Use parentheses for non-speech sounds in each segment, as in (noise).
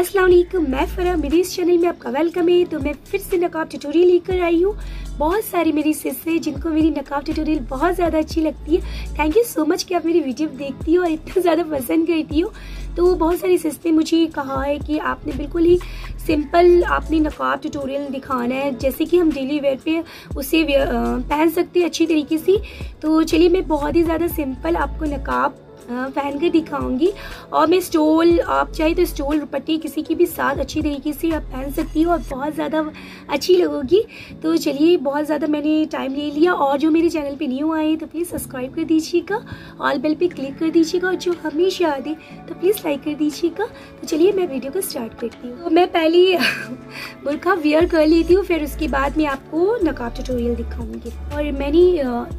वालेकुम मैं फरा मेरे इस चैनल में आपका वेलकम है। तो मैं फिर से नकाब ट्यूटोरियल लेकर आई हूँ। बहुत सारी मेरी सिस्टर जिनको मेरी नकाब ट्यूटोरियल बहुत ज़्यादा अच्छी लगती है। थैंक यू सो मच कि आप मेरी वीडियो देखती हो और इतना (laughs) ज़्यादा पसंद करती हो। तो बहुत सारी सिस्टर मुझे कहा है कि आपने बिल्कुल ही सिंपल आपने नकाब ट्यूटोरियल दिखाना है। जैसे कि हम डेली वेयर पे उसे पहन सकते हैं अच्छी तरीके से। तो चलिए मैं बहुत ही ज़्यादा सिंपल आपको नकाब पहन कर दिखाऊँगी। और मैं स्टोल, आप चाहे तो स्टोल, दुपट्टी किसी की भी साथ अच्छी तरीके से आप पहन सकती हो और बहुत ज़्यादा अच्छी लगोगी। तो चलिए, बहुत ज़्यादा मैंने टाइम ले लिया। और जो मेरे चैनल पे न्यू आए तो प्लीज़ सब्सक्राइब कर दीजिएगा ऑल बेल पे क्लिक कर दीजिएगा। और जो हमेशा आते तो प्लीज़ लाइक कर दीजिएगा। तो चलिए, मैं वीडियो को स्टार्ट करती हूँ। तो मैं पहले (laughs) बुरखा वेयर कर लेती हूँ, फिर उसके बाद मैं आपको नकाब ट्यूटोरियल दिखाऊँगी। और मैंने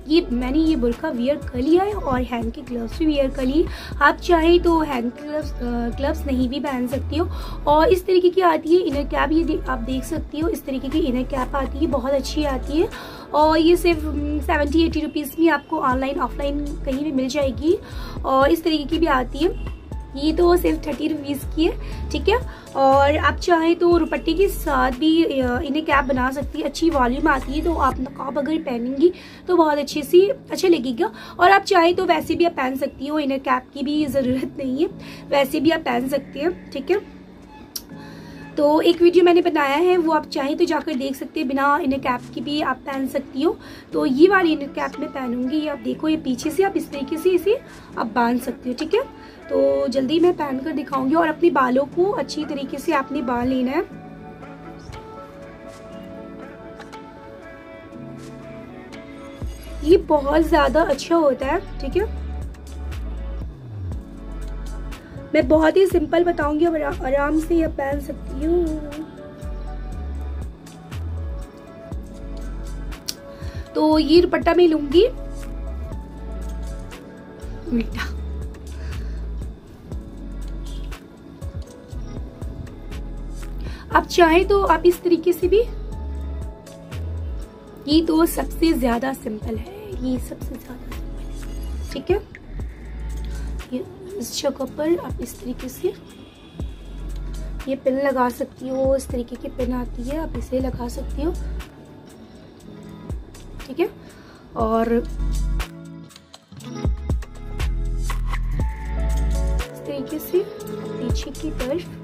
ये मैंने ये बुरखा वेयर कर लिया है और हैंड के ग्लव्स भी वेयर कर कली आप चाहे तो हैंड ग्लव्स ग्लव्स नहीं भी पहन सकती हो। और इस तरीके की आती है इनर कैप ये आप देख सकती हो, इस तरीके की इनर कैप आती है, बहुत अच्छी आती है। और ये सिर्फ़ सेवेंटी एटी रुपीज़ में आपको ऑनलाइन ऑफलाइन कहीं भी मिल जाएगी। और इस तरीके की भी आती है। ये तो सिर्फ़ थर्टी रुपीज़ की है, ठीक है? और आप चाहें तो रुपट्टे के साथ भी इन्हें कैप बना सकती है, अच्छी वॉल्यूम आती है तो आप नकाब अगर पहनेंगी तो बहुत अच्छी सी अच्छा लगेगा। और आप चाहें तो वैसे भी आप पहन सकती हो, इन्हें कैप की भी ज़रूरत नहीं है, वैसे भी आप पहन सकते हैं, ठीक है? तो एक वीडियो मैंने बनाया है, वो आप चाहें तो जाकर देख सकते हैं, बिना इनर कैप की भी आप पहन सकती हो। तो ये वाली इनर कैप मैं पहनूँगी, ये आप देखो, ये पीछे से, आप इस तरीके से इसे आप बाँध सकते हो, ठीक है? तो जल्दी मैं पहन कर दिखाऊँगी और अपने बालों को अच्छी तरीके से आपने बाल लेना है। ये बहुत ज़्यादा अच्छा होता है, ठीक है? मैं बहुत ही सिंपल बताऊँगी और आराम से यह पहन सकती हूँ। तो ये दुपट्टा मैं लूँगी। उल्टा आप चाहें तो आप इस तरीके से भी। ये तो सबसे ज़्यादा सिंपल है। ये सबसे ज़्यादा सिंपल है। ठीक है? इस जगह पर आप इस तरीके से ये पिन लगा सकती हो, इस तरीके की पिन आती है, आप इसे लगा सकती हो। ठीक है? और इस तरीके से पीछे की तरफ़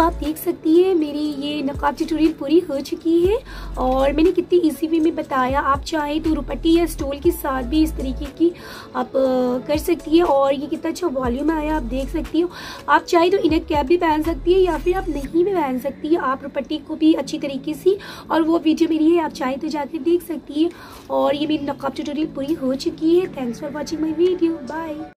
आप देख सकती हैं, मेरी ये नकाब ट्यूटोरियल पूरी हो चुकी है और मैंने कितनी इजी वे में बताया। आप चाहें तो रुपट्टी या स्टोल के साथ भी इस तरीके की आप कर सकती है और ये कितना अच्छा वॉल्यूम आया, आप देख सकती हो। आप चाहे तो इनर कैप भी पहन सकती है या फिर आप नहीं भी पहन सकती है, आप रुपट्टी को भी अच्छी तरीके से और वो वीडियो मेरी है, आप चाहे तो जाकर देख सकती है और ये मेरी नकाब ट्यूटोरियल पूरी हो चुकी है। Thanks for watching my video bye